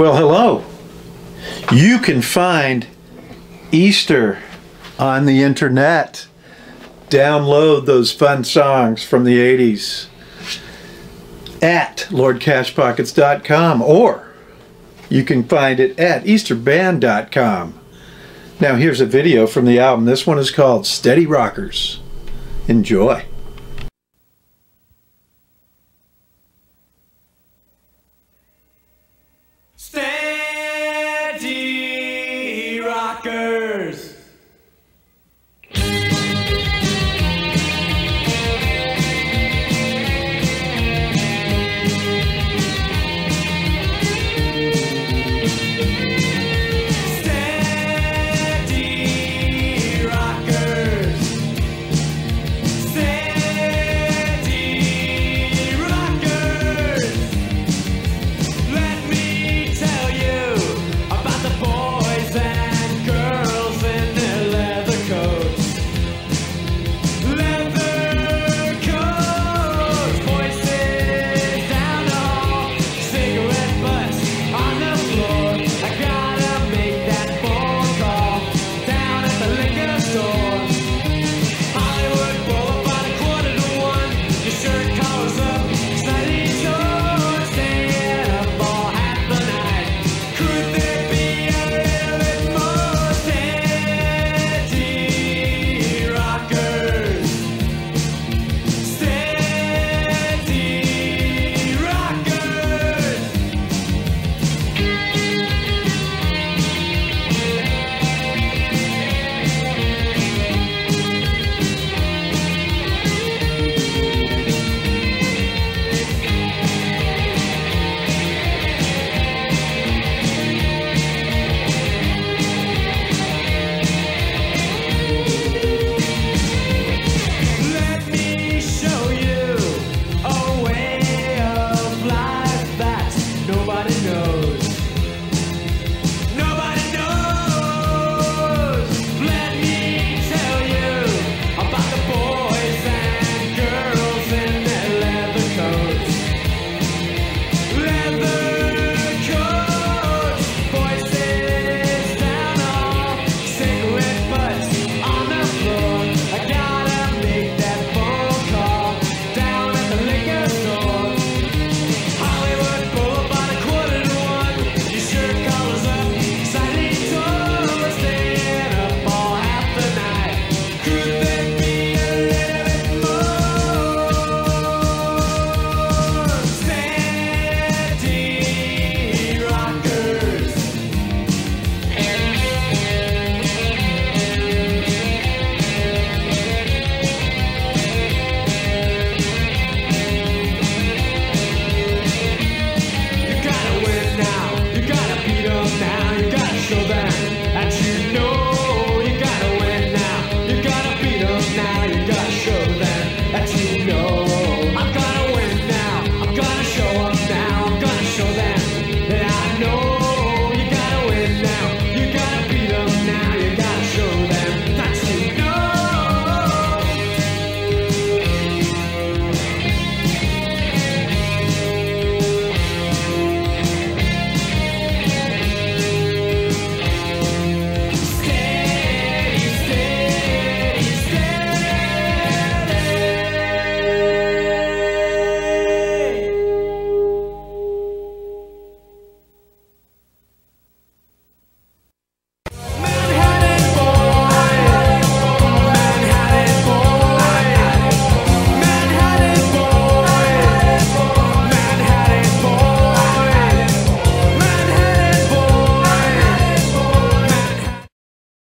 Well, hello. You can find Easter on the internet. Download those fun songs from the 80s at lordcashpockets.com or you can find it at easterband.com. Now here's a video from the album. This one is called Steady Rockers. Enjoy.